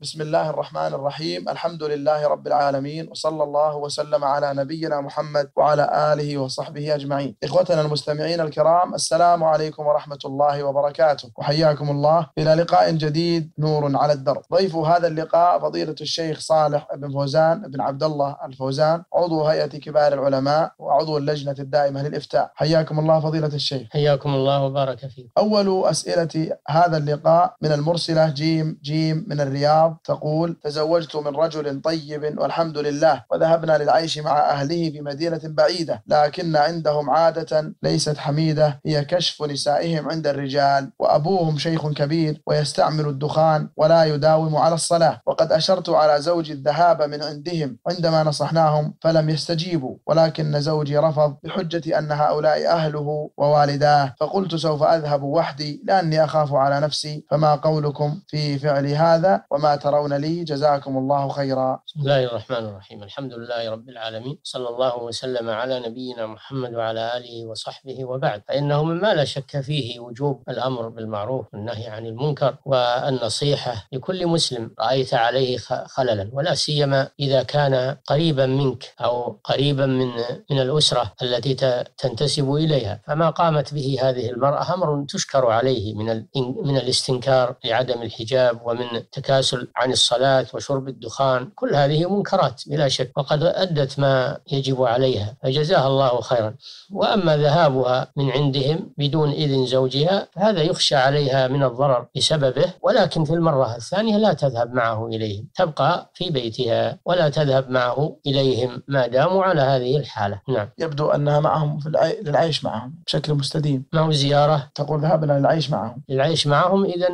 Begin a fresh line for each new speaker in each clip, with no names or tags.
بسم الله الرحمن الرحيم. الحمد لله رب العالمين وصلى الله وسلم على نبينا محمد وعلى آله وصحبه أجمعين. إخوتنا المستمعين الكرام السلام عليكم ورحمة الله وبركاته. وحياكم الله. إلى لقاء جديد نور على الدرب. ضيف هذا اللقاء فضيلة الشيخ صالح بن فوزان بن عبد الله الفوزان عضو هيئة كبار العلماء وعضو اللجنة الدائمة للإفتاء. حياكم الله فضيلة الشيخ.
حياكم الله وبارك فيكم.
أول أسئلة هذا اللقاء من المرسلة جيم جيم من الرياض. تقول تزوجت من رجل طيب والحمد لله وذهبنا للعيش مع أهله في مدينة بعيدة لكن عندهم عادة ليست حميدة هي كشف نسائهم عند الرجال وأبوهم شيخ كبير ويستعمل الدخان ولا يداوم على الصلاة وقد أشرت على زوجي الذهاب من عندهم عندما نصحناهم فلم يستجيبوا ولكن زوجي رفض بحجة أن هؤلاء أهله ووالداه فقلت سوف أذهب وحدي لأني أخاف على نفسي فما قولكم في فعل هذا وما ترون لي. جزاكم الله خيرا.
بسم الله الرحمن الرحيم. الحمد لله رب العالمين. صلى الله وسلم على نبينا محمد وعلى آله وصحبه وبعد. فإنه مما لا شك فيه وجوب الأمر بالمعروف والنهي عن المنكر والنصيحة لكل مسلم رأيت عليه خللا. ولا سيما إذا كان قريبا منك أو قريبا من من الأسرة التي تنتسب إليها. فما قامت به هذه المرأة أمر تشكر عليه من من الاستنكار لعدم الحجاب ومن تكاسل عن الصلاة وشرب الدخان كل هذه منكرات بلا شك وقد أدت ما يجب عليها فجزاها الله خيرا. وأما ذهابها من عندهم بدون إذن زوجها فهذا يخشى عليها من الضرر بسببه ولكن في المرة الثانية لا تذهب معه إليهم تبقى في بيتها ولا تذهب معه إليهم ما داموا على هذه الحالة. نعم.
يبدو أنها معهم في العي... للعيش معهم بشكل مستديم.
ما هو زيارة.
تقول ذهبنا للعيش معهم.
للعيش معهم إذا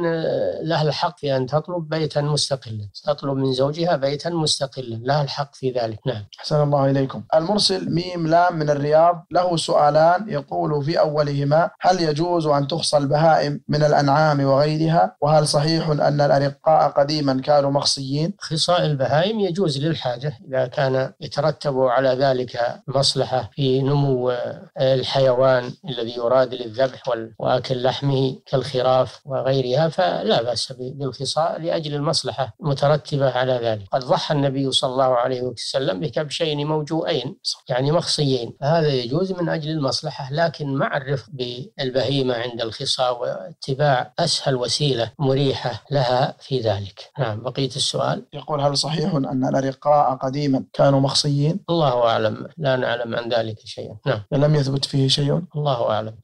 لها الحق في أن تطلب بيتا مستقلا تطلب من زوجها بيتا مستقلا لها الحق في ذلك. نعم.
أحسن الله إليكم. المرسل ميم لام من الرياض له سؤالان يقول في أولهما هل يجوز أن تخصى البهائم من الأنعام وغيرها؟ وهل صحيح أن الأرقاء قديما كانوا مخصيين؟
خصاء البهائم يجوز للحاجة إذا كان يترتب على ذلك مصلحة في نمو الحيوان الذي يراد للذبح وأكل لحمه كالخراف وغيرها فلا بأس بالخصاء لأجل المصلحة. المترتبة على ذلك. قد ضحى النبي صلى الله عليه وسلم بكبشين موجوئين يعني مخصيين. فهذا يجوز من أجل المصلحة لكن مع الرفق بالبهيمة عند الخصاء واتباع أسهل وسيلة مريحة لها في ذلك. نعم بقية السؤال.
يقول هل صحيح أن الأرقاء قديما كانوا مخصيين؟
الله أعلم. لا نعلم عن ذلك شيئا. نعم.
لم يثبت فيه شيء؟
الله أعلم.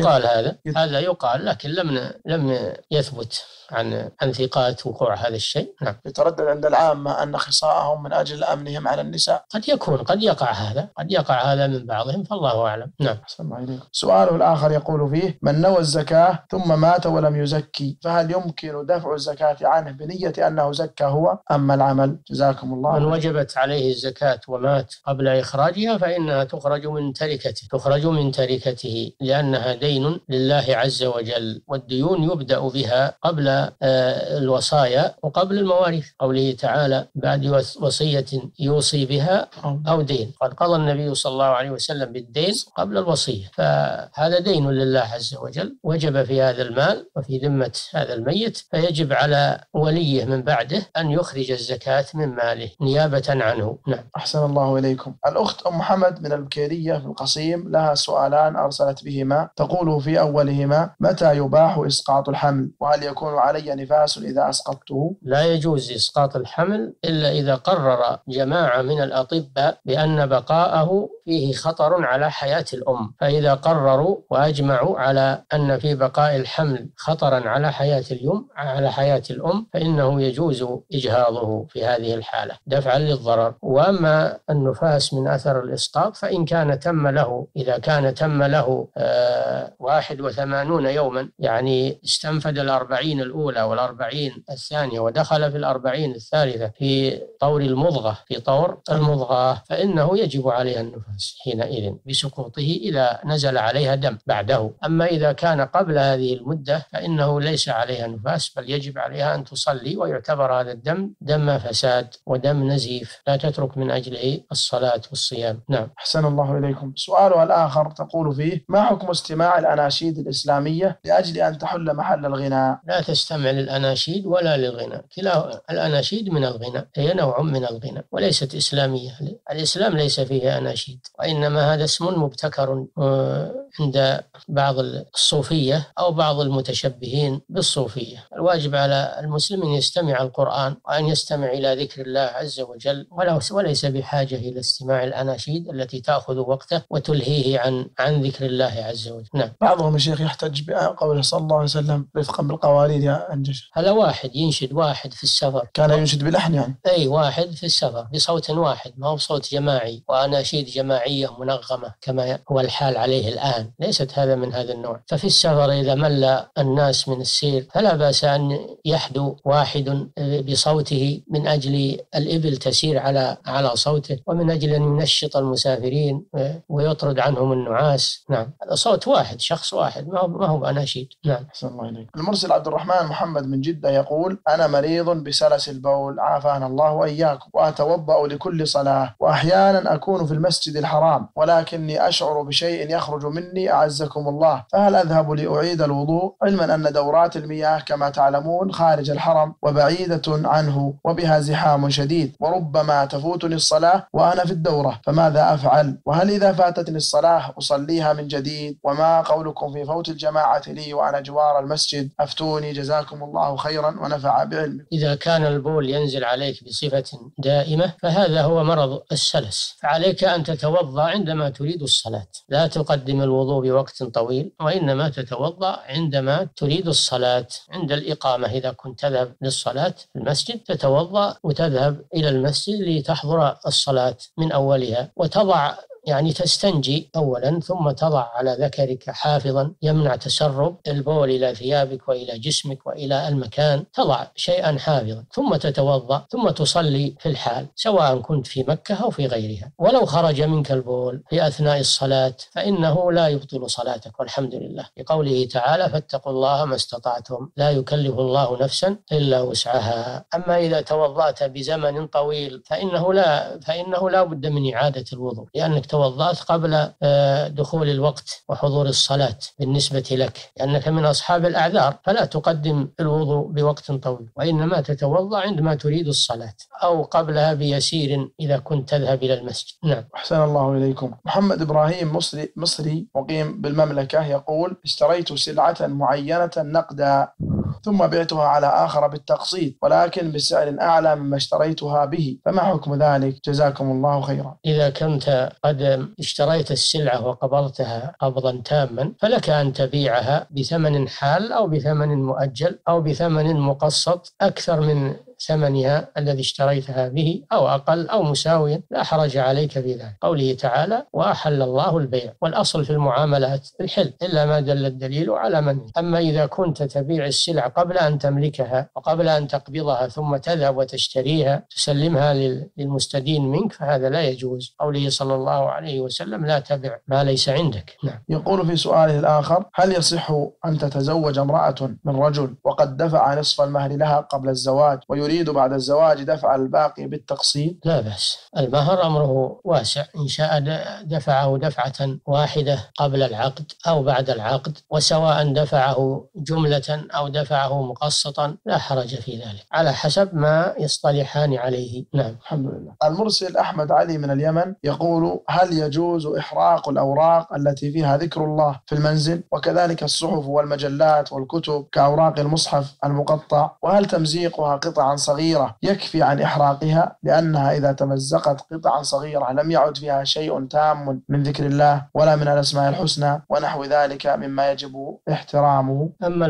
يقال هذا.
يت-
هذا يقال لكن لم لم يثبت عن عن ثقات وقوع هذا الشيء. نعم.
يتردد عند العامة أن خصاءهم من أجل أمنهم على النساء.
قد يكون قد يقع هذا قد يقع هذا من بعضهم فالله أعلم. نعم.
سؤاله الآخر يقول فيه من نوى الزكاة ثم مات ولم يزكي فهل يمكن دفع الزكاة عنه بنية أنه زكى هو أما العمل؟ جزاكم
من
الله
وجبت عليه الزكاة ومات قبل إخراجها فإنها تخرج من تركته تخرج من تركته لأنها دين لله عز وجل والديون يبدأ بها قبل آه، الوصايا وقبل المواريث قوله تعالى بعد وص- وصية يوصي بها أو دين. قد قضى النبي صلى الله عليه وسلم بالدين قبل الوصية. فهذا دين لله عز وجل. وجب في هذا المال وفي ذمة هذا الميت فيجب على وليه من بعده أن يخرج الزكاة من ماله نيابة عنه. نعم.
أحسن الله إليكم. الأخت أم محمد من البكيرية في القصيم لها سؤالان أرسلت بهما. تقول في أولهما متى يباح إسقاط الحمل؟ وهل يكون علي نفاس إذا أسقطته؟
لا يجوز إسقاط الحمل إلا إذا قرر جماعة من الأطباء بأن بقاءه فيه خطر على حياة الأم. فإذا قرروا وأجمعوا على أن في بقاء الحمل خطرا على حياة اليوم على حياة الأم فإنه يجوز إجهاضه في هذه الحالة. دفعا للضرر. وأما النفاس من أثر الإسقاط فإن كان تم له إذا كان تم له آه، واحد وثمانون يوما يعني استنفد الأربعين الأولى والأربعين الثانية ودخل في الأربعين الثالثة في طور المضغة في طور المضغة فإنه يجب عليها النفاس حينئذ بسقوطه إذا نزل عليها دم بعده. أما إذا كان قبل هذه المدة فإنه ليس عليها نفاس بل يجب عليها أن تصلي ويعتبر هذا الدم دم فساد ودم نزيف لا تترك من أجله الصلاة والصيام. نعم.
أحسن الله إليكم. سؤالها الآخر تقول فيه ما حكم استماع الأناشيد الإسلامية لأجل أن تحل محل الغناء؟
لا تستمع للأناشيد ولا للغناء. كلا الأناشيد من الغناء هي نوع من الغناء وليست إسلامية. الإسلام ليس فيه أناشيد وإنما هذا اسم مبتكر آه، عند بعض الصوفية أو بعض المتشبهين بالصوفية. الواجب على المسلم أن يستمع القرآن وأن يستمع إلى ذكر الله عز وجل وليس بحاجة إلى استماع الأناشيد التي تأخذ وقته وتلهيه عن عن ذكر الله عز وجل. نعم.
بعضهم الشيخ يحتج بقوله صلى الله عليه وسلم رفقا بالقواليد يا أنجش
هذا واحد ينشد واحد في السفر.
كان ينشد بلحن يعني؟
أي واحد في السفر بصوت واحد ما هو بصوت جماعي. وأناشيد جماعية منغمة كما هو الحال عليه الآن. ليست هذا من هذا النوع. ففي السفر إذا مل الناس من السير فلا بأس أن يحدو واحد بصوته من أجل الإبل تسير على على صوته ومن أجل أن ينشط المسافرين ويطرد عنهم النعاس. نعم. صوت واحد شخص واحد ما هو ما هو أناشيد نعم.
الله إليك. المرسل عبد الرحمن محمد من جدة يقول أنا مريض بسلس البول. عافانا الله وإياكم. وأتوضأ لكل صلاة. وأحيانا أكون في المسجد الحرام. ولكني أشعر بشيء يخرج مني. أعزكم الله. فهل أذهب لأعيد الوضوء؟ علما أن دورات المياه كما تعلمون خارج الحرم وبعيدة عنه وبها زحام شديد. وربما تفوتني الصلاة وأنا في الدورة. فماذا أفعل؟ وهل إذا فاتتني الصلاة أصليها من جديد؟ وما قولكم في فوت الجماعة لي وأنا جوار المسجد؟ أفتوني جزاكم الله خيرا ونفع بعلمكم
إذا كان البول ينزل عليك بصفة دائمة فهذا هو مرض السلس. فعليك أن تتوضأ عندما تريد الصلاة. لا تقدم الوضوء بوقت طويل وإنما تتوضأ عندما تريد الصلاة. عند الإقامة إذا كنت تذهب للصلاة في المسجد تتوضأ وتذهب إلى المسجد لتحضر الصلاة من أولها وتضع يعني تستنجي أولا ثم تضع على ذكرك حافظا يمنع تسرب البول إلى ثيابك وإلى جسمك وإلى المكان تضع شيئا حافظا ثم تتوضأ ثم تصلي في الحال سواء كنت في مكة أو في غيرها. ولو خرج منك البول في أثناء الصلاة فإنه لا يبطل صلاتك والحمد لله. لقوله تعالى فاتقوا الله ما استطعتم. لا يكلف الله نفسا إلا وسعها. أما إذا توضأت بزمن طويل فإنه لا فإنه لا بد من إعادة الوضوء لأنك توضأت قبل آه، دخول الوقت وحضور الصلاة بالنسبة لك. لأنك من أصحاب الأعذار فلا تقدم الوضوء بوقت طويل وإنما تتوضأ عندما تريد الصلاة أو قبلها بيسير إذا كنت تذهب إلى المسجد. نعم.
أحسن الله إليكم. محمد إبراهيم مصري, مصري مقيم بالمملكة يقول اشتريت سلعة معينة نقدا. ثم بعتها على آخر بالتقسيط ولكن بسعر أعلى مما اشتريتها به. فما حكم ذلك؟ جزاكم الله خيرا.
إذا كنت قد اشتريت السلعة وقبضتها قبضا تاما فلك أن تبيعها بثمن حال أو بثمن مؤجل أو بثمن مقسط أكثر من ثمنها الذي اشتريتها به أو أقل أو مساويا لا حرج عليك في ذلك. قوله تعالى وأحل الله البيع. والأصل في المعاملات الحل إلا ما دل الدليل على من أما إذا كنت تبيع السلع قبل أن تملكها وقبل أن تقبضها ثم تذهب وتشتريها تسلمها للمستدين منك فهذا لا يجوز. قوله صلى الله عليه وسلم لا تبع ما ليس عندك. نعم.
يقول في سؤاله الآخر هل يصح أن تتزوج امرأة من رجل وقد دفع نصف المهر لها قبل الزواج ويريد بعد الزواج دفع الباقي بالتقسيط؟
لا بأس. المهر أمره واسع. إن شاء دفعه دفعة واحدة قبل العقد أو بعد العقد وسواء دفعه جملة أو دفعه مقسطا لا حرج في ذلك. على حسب ما يصطلحان عليه. نعم.
الحمد لله. المرسل أحمد علي من اليمن يقول هل يجوز إحراق الأوراق التي فيها ذكر الله في المنزل؟ وكذلك الصحف والمجلات والكتب كأوراق المصحف المقطع. وهل تمزيقها قطعا صغيرة يكفي عن إحراقها لأنها إذا تمزقت قطعا صغيرة لم يعد فيها شيء تام من ذكر الله ولا من الأسماء الحسنى ونحو ذلك مما يجب احترامه.
أما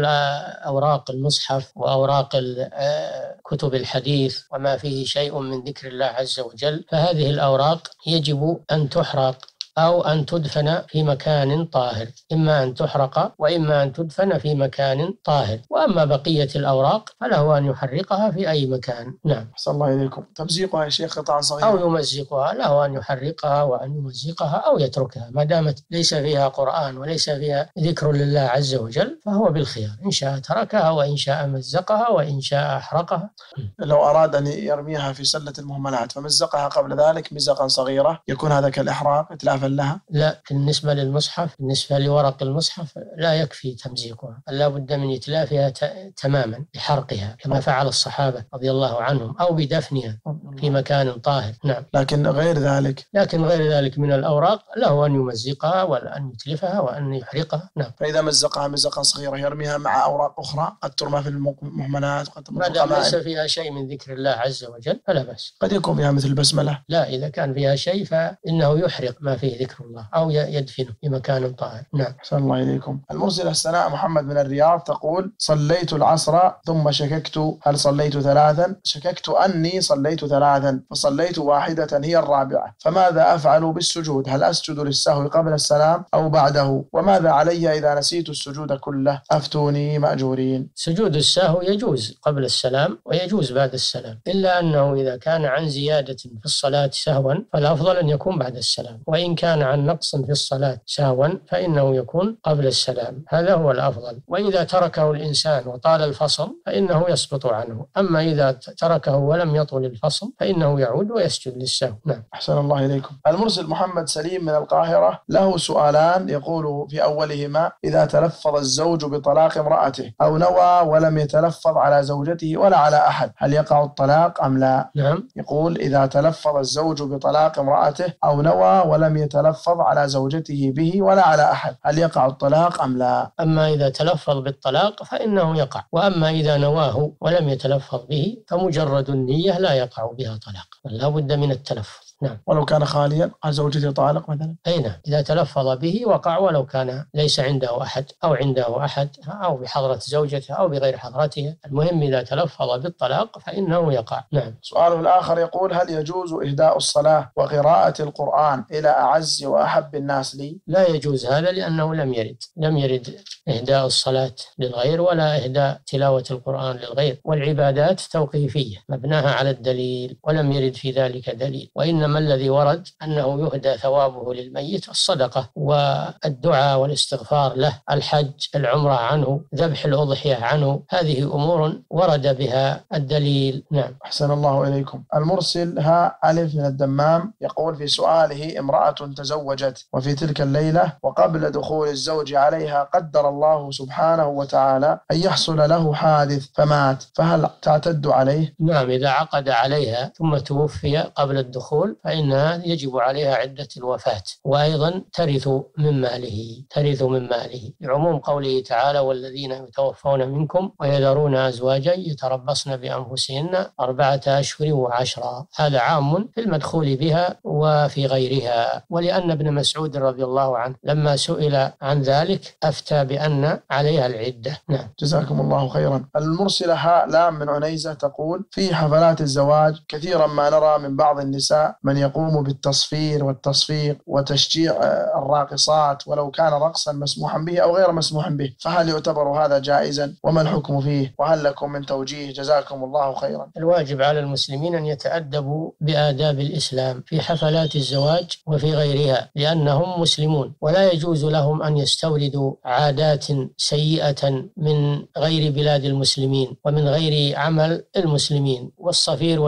أوراق المصحف وأوراق آه، كتب الحديث وما فيه شيء من ذكر الله عز وجل فهذه الأوراق يجب أن تحرق. أو أن تدفن في مكان طاهر إما أن تحرق وإما أن تدفن في مكان طاهر. وأما بقية الأوراق فله أن يحرقها في أي مكان. نعم.
أحسن الله إليكم. تمزيقها يا شيخ قطعا صغيرة
أو يمزقها له أن يحرقها وأن يمزقها أو يتركها. ما دامت ليس فيها قرآن وليس فيها ذكر لله عز وجل فهو بالخيار. إن شاء تركها وإن شاء مزقها وإن شاء أحرقها.
لو أراد أن يرميها في سلة المهملات فمزقها قبل ذلك مزقا صغيرة يكون هذا كالإحراق لها؟
لا بالنسبة للمصحف بالنسبة لورق المصحف لا يكفي تمزيقها. لا بد من إتلافها تماما بحرقها كما فعل الصحابة رضي الله عنهم أو بدفنها في مكان طاهر. نعم.
لكن غير ذلك؟
لكن غير ذلك من الأوراق له أن يمزقها وأن يتلفها وأن يحرقها. نعم.
فإذا مزقها مزقا صغيرا يرميها مع أوراق أخرى؟ قد ترمى في المهملات
وقد ما دام ليس فيها شيء من ذكر الله عز وجل فلا بأس.
قد يكون فيها مثل البسملة.
لا إذا كان فيها شيء فإنه يحرق ما فيه ذكر الله أو يدفنه في مكان طاهر. نعم.
أحسن الله إليكم المرسلة السناء محمد من الرياض تقول صليت العصر ثم شككت. هل صليت ثلاثا؟ شككت أني صليت ثلاثا فصليت واحدة هي الرابعة. فماذا أفعل بالسجود؟ هل أسجد للسهو قبل السلام أو بعده؟ وماذا علي إذا نسيت السجود كله؟ أفتوني مأجورين.
سجود السهو يجوز قبل السلام ويجوز بعد السلام إلا أنه إذا كان عن زيادة في الصلاة سهوا فالأفضل أن يكون بعد السلام. وإن كان عن نقص في الصلاة سهوا فإنه يكون قبل السلام. هذا هو الأفضل. وإذا تركه الإنسان وطال الفصل فإنه يسقط عنه. أما إذا تركه ولم يطل الفصل فإنه يعود ويسجد للسهو. نعم.
أحسن الله إليكم. المرسل محمد سليم من القاهرة. له سؤالان يقول في أولهما إذا تلفظ الزوج بطلاق امرأته أو نوى ولم يتلفظ على زوجته ولا على أحد هل يقع الطلاق أم لا؟
نعم.
يقول إذا تلفظ الزوج بطلاق امرأته أو نوى ولم يتلفظ على زوجته به ولا على أحد هل يقع الطلاق أم لا؟
أما إذا تلفظ بالطلاق فإنه يقع وأما إذا نواه ولم يتلفظ به فمجرد النية لا يقع بها طلاق لا بد من التلفظ. نعم.
ولو كان خاليا عن زوجته طالق مثلا.
أي نعم. إذا تلفظ به وقع ولو كان ليس عنده أحد أو عنده أحد أو بحضرة زوجته أو بغير حضرتها المهم إذا تلفظ بالطلاق فإنه يقع. نعم.
سؤاله الآخر يقول هل يجوز إهداء الصلاة وقراءة القرآن إلى أعز وأحب الناس لي؟
لا يجوز هذا لأنه لم يرد. لم يرد إهداء الصلاة للغير ولا إهداء تلاوة القرآن للغير. والعبادات توقيفية مبناها على الدليل ولم يرد في ذلك دليل. وإنما إنما الذي ورد؟ أنه يهدى ثوابه للميت الصدقة والدعاء والاستغفار له الحج العمرة عنه ذبح الأضحية عنه. هذه أمور ورد بها الدليل. نعم.
أحسن الله إليكم. المرسل ها ألف من الدمام يقول في سؤاله امرأة تزوجت وفي تلك الليلة وقبل دخول الزوج عليها قدر الله سبحانه وتعالى أن يحصل له حادث فمات فهل تعتد عليه؟
نعم إذا عقد عليها ثم توفي قبل الدخول فإنها يجب عليها عدة الوفاة وأيضا ترث من ماله ترث من ماله. لعموم قوله تعالى والذين يتوفون منكم ويذرون أزواجا يتربصن بأنفسهن أربعة أشهر وعشرا هذا عام في المدخول بها وفي غيرها. ولأن ابن مسعود رضي الله عنه لما سئل عن ذلك أفتى بأن عليها العدة. نعم.
جزاكم الله خيرا. المرسلة هاء لام من عنيزة تقول في حفلات الزواج كثيرا ما نرى من بعض النساء من يقوم بالتصفير والتصفيق وتشجيع الراقصات ولو كان رقصا مسموحا به أو غير مسموح به. فهل يعتبر هذا جائزا؟ وما الحكم فيه؟ وهل لكم من توجيه؟ جزاكم الله خيرا.
الواجب على المسلمين أن يتأدبوا بآداب الإسلام في حفلات الزواج وفي غيرها لأنهم مسلمون. ولا يجوز لهم أن يستوردوا عادات سيئة من غير بلاد المسلمين ومن غير عمل المسلمين. والصفير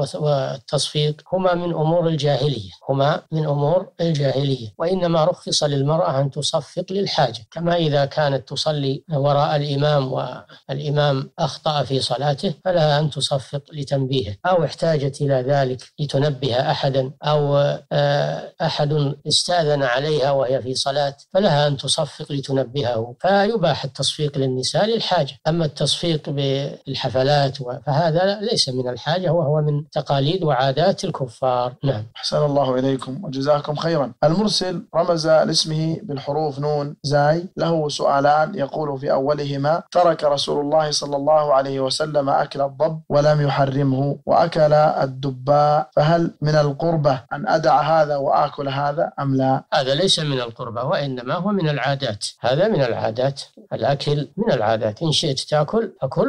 والتصفيق هما من أمور الجاهلية. هما من أمور الجاهلية. وإنما رخص للمرأة أن تصفق للحاجة. كما إذا كانت تصلي وراء الإمام والإمام أخطأ في صلاته فلها أن تصفق لتنبيهه أو احتاجت إلى ذلك لتنبه أحدا أو آه، أحد استأذن عليها وهي في صلاة فلها أن تصفق لتنبهه فيباح التصفيق للنساء للحاجة. أما التصفيق بالحفلات فهذا ليس من الحاجة وهو من تقاليد وعادات الكفار. نعم.
أحسن الله إليكم وجزاكم خيرا. المرسل رمز لاسمه بالحروف نون زاي. له سؤالان يقول في أولهما ترك رسول الله صلى الله عليه وسلم أكل الضب ولم يحرمه وأكل الدباء فهل من القربة أن أدع هذا وآكل هذا أم لا؟
هذا ليس من القربة وإنما هو من العادات. هذا من العادات. الأكل من العادات. إن شئت تأكل أكل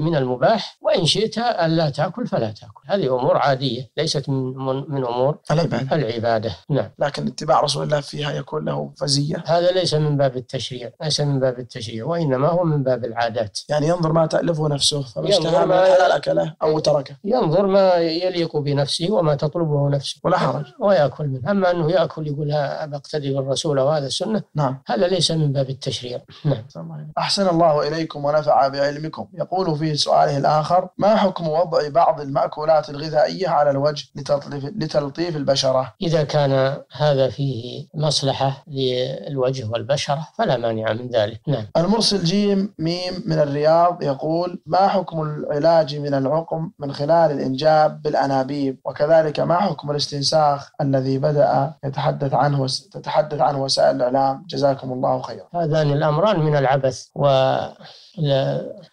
من المباح وإن شئت ألا تأكل فلا تأكل. هذه أمور عادية ليست من, من أمور
العبادة.
العبادة. نعم.
لكن اتباع رسول الله فيها يكون له فزية.
هذا ليس من باب التشريع ليس من باب التشريع وإنما هو من باب العادات.
يعني ينظر ما تألفه نفسه فما اشتهى من الحلال أكله أو تركه.
ينظر ما يليق بنفسه وما تطلبه نفسه
ولا حرج
ويأكل منه. أما أنه يأكل يقول بقتدي بالرسول وهذا السنة
نعم.
هذا ليس من باب التشريع. نعم.
أحسن الله إليكم ونفع بعلمكم. يقول في سؤاله الآخر ما حكم وضع بعض المأكولات الغذائية على الوجه لتلطيف, لتلطيف البشرة؟
إذا كان هذا فيه مصلحة للوجه والبشرة فلا مانع من ذلك. نعم.
المرسل جيم ميم من الرياض يقول ما حكم العلاج من العقم من خلال الإنجاب بالأنابيب؟ وكذلك ما حكم الاستنساخ الذي بدأ يتحدث عنه تتحدث عنه وسائل الإعلام؟ جزاكم الله خيرا.
هذان الأمران من العبث و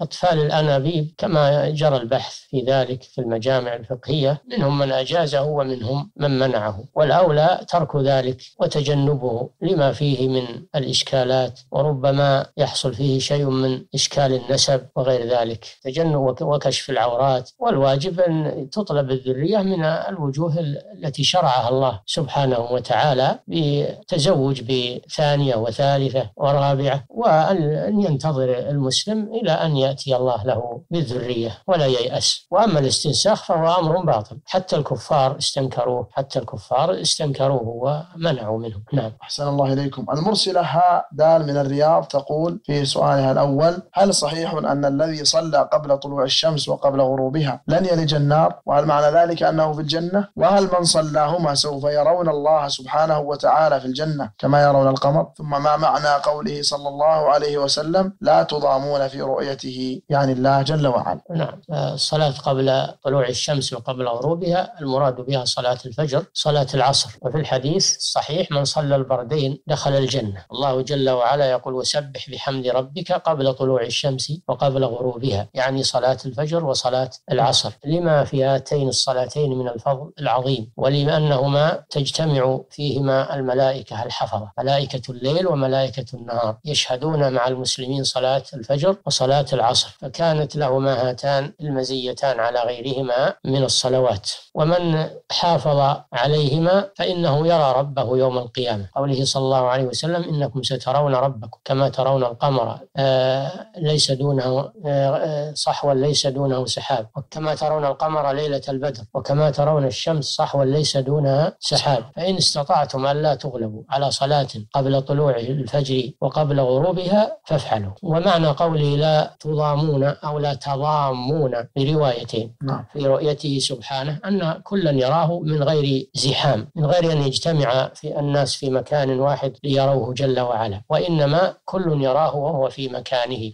أطفال الأنابيب كما جرى البحث في ذلك في المجامع الفقهية. منهم من أجازه ومنهم من منعه. والأولى ترك ذلك وتجنبه لما فيه من الإشكالات وربما يحصل فيه شيء من إشكال النسب وغير ذلك. تجنب وكشف العورات. والواجب أن تطلب الذرية من الوجوه التي شرعها الله سبحانه وتعالى بتزوج بثانية وثالثة ورابعة وأن ينتظر المسلم إلى أن يأتي الله له بالذرية ولا ييأس. وأما الاستنساخ فهو أمر باطل. حتى الكفار استنكروه حتى الكفار استنكروه ومنعوا منه. نعم.
أحسن الله إليكم. المرسلة ها دال من الرياض تقول في سؤالها الأول هل صحيح أن الذي صلى قبل طلوع الشمس وقبل غروبها لن يلج النار؟ وهل معنى ذلك أنه في الجنة؟ وهل من صلاهما سوف يرون الله سبحانه وتعالى في الجنة كما يرون القمر؟ ثم ما معنى قوله صلى الله عليه وسلم لا تضامون في رؤيته؟ يعني الله جل وعلا.
نعم. الصلاة قبل طلوع الشمس وقبل غروبها المراد بها صلاة الفجر صلاة العصر. وفي الحديث الصحيح من صلى البردين دخل الجنة. الله جل وعلا يقول وسبح بحمد ربك قبل طلوع الشمس وقبل غروبها. يعني صلاة الفجر وصلاة العصر. لما في هاتين الصلاتين من الفضل العظيم ولأنهما تجتمع فيهما الملائكة الحفظة ملائكة الليل وملائكة النهار يشهدون مع المسلمين صلاة الفجر وصلاة العصر فكانت لهما هاتان المزيتان على غيرهما من الصلوات. ومن حافظ عليهما فإنه يرى ربه يوم القيامة قوله صلى الله عليه وسلم إنكم سترون ربكم كما ترون القمر آه ليس دونه آه صحوا ليس دونه سحاب وكما ترون القمر ليلة البدر وكما ترون الشمس صحوا ليس دونها سحاب. فإن استطعتم ألا تغلبوا على صلاة قبل طلوع الفجر وقبل غروبها فافعلوا. ومعنى قوله لا تضامون أو لا تضامون بروايتين.
نعم.
في رؤيته سبحانه أن كلا يراه من غير زحام من غير أن يجتمع في الناس في مكان واحد ليروه جل وعلا. وإنما كل يراه وهو في مكانه.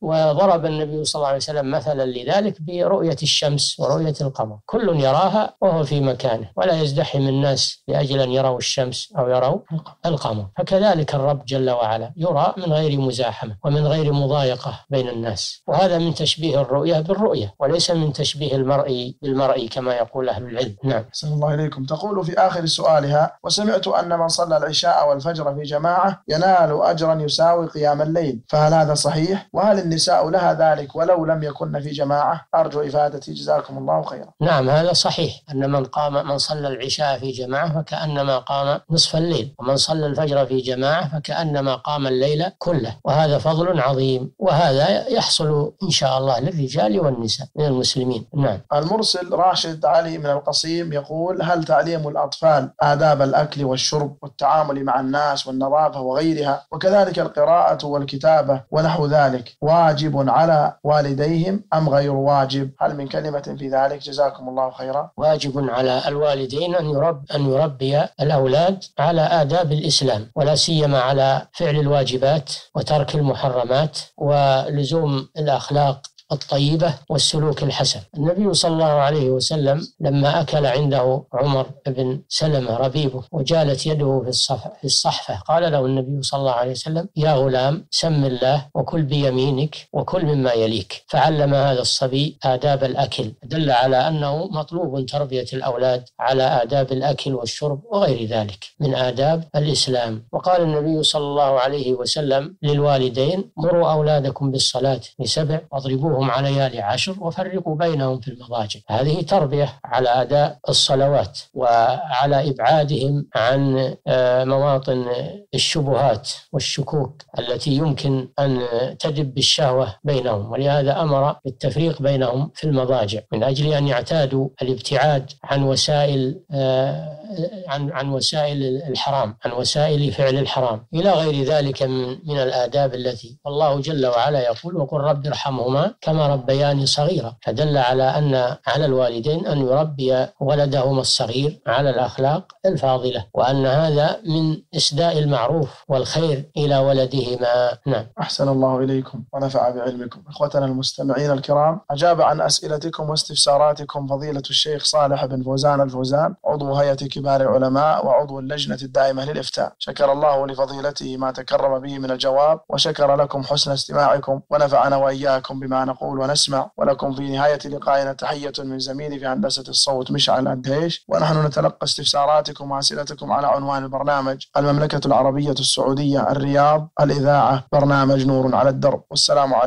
وضرب النبي صلى الله عليه وسلم مثلا لذلك برؤية الشمس ورؤية القمر. كل يراها وهو في مكانه. ولا يزدحم الناس لأجل أن يروا الشمس أو يروا القمر. فكذلك الرب جل وعلا يرى من غير مزاحمة ومن غير مضايقة بين الناس. وهذا من تشبيه الرؤية بالرؤية وليس من تشبيه المرء بالمرء كما يقول أهل العلم. نعم.
أحسن الله إليكم. تقول في آخر سؤالها وسمعت أن من صلى العشاء والفجر في جماعة ينال أجرا يساوي قيام الليل. فهل هذا صحيح؟ وهل النساء لها ذلك ولو لم يكن في جماعة؟ أرجو إفادتي. جزاكم الله خيرا.
نعم هذا صحيح. أن من قام من صلى العشاء في جماعة فكأنما قام نصف الليل ومن صلى الفجر في جماعة فكأنما قام الليل كله. وهذا فضل عظيم وهذا يحصل إن شاء الله للرجال والنساء من المسلمين. نعم.
المرسل راشد علي من القصيم يقول هل تعليم الأطفال آداب الأكل والشرب والتعامل مع الناس والنظافة وغيرها وكذلك القراءة والكتابة ونحو ذلك واجب على والديهم أم غير واجب؟ هل من كلمة في ذلك؟ جزاكم الله خيرا.
واجب على الوالدين أن يرب أن يربي الأولاد على آداب الإسلام ولا سيما على فعل الواجبات وترك المحرمات ولزوم الأخلاق الطيبة والسلوك الحسن. النبي صلى الله عليه وسلم لما أكل عنده عمر بن سلمة ربيبه وجالت يده في الصفحة, في الصحفة قال له النبي صلى الله عليه وسلم يا غلام سم الله وكل بيمينك وكل مما يليك. فعلم هذا الصبي آداب الأكل دل على أنه مطلوب تربية الأولاد على آداب الأكل والشرب وغير ذلك من آداب الإسلام. وقال النبي صلى الله عليه وسلم للوالدين مروا أولادكم بالصلاة لسبع واضربوهم وهم على لعشر وفرقوا بينهم في المضاجع. هذه تربية على أداء الصلوات وعلى إبعادهم عن آه، مواطن الشبهات والشكوك التي يمكن أن تدب بالشهوة بينهم. ولهذا أمر بالتفريق بينهم في المضاجع من أجل أن يعتادوا الابتعاد عن وسائل آه، عن عن وسائل الحرام عن وسائل فعل الحرام. إلى غير ذلك من من الآداب التي الله جل وعلا يقول وقل رب ارحمهما كما ربياني صغيرا فدل على أن على الوالدين أن يربي ولدهما الصغير على الأخلاق الفاضلة وأن هذا من إسداء المعروف والخير إلى ولدهما. نعم.
أحسن الله إليكم ونفع بعلمكم. إخوتنا المستمعين الكرام أجاب عن أسئلتكم واستفساراتكم فضيلة الشيخ صالح بن فوزان الفوزان عضو هيئة كبار العلماء وعضو اللجنة الدائمة للإفتاء. شكر الله لفضيلته ما تكرم به من الجواب وشكر لكم حسن استماعكم ونفعنا وإياكم بما نقول ونسمع. ولكم في نهاية لقائنا تحية من زميلي في هندسة الصوت مشعل الدهيش. ونحن نتلقى استفساراتكم وأسئلتكم على عنوان البرنامج المملكة العربية السعودية الرياض الإذاعة. برنامج نور على الدرب. والسلام عليكم.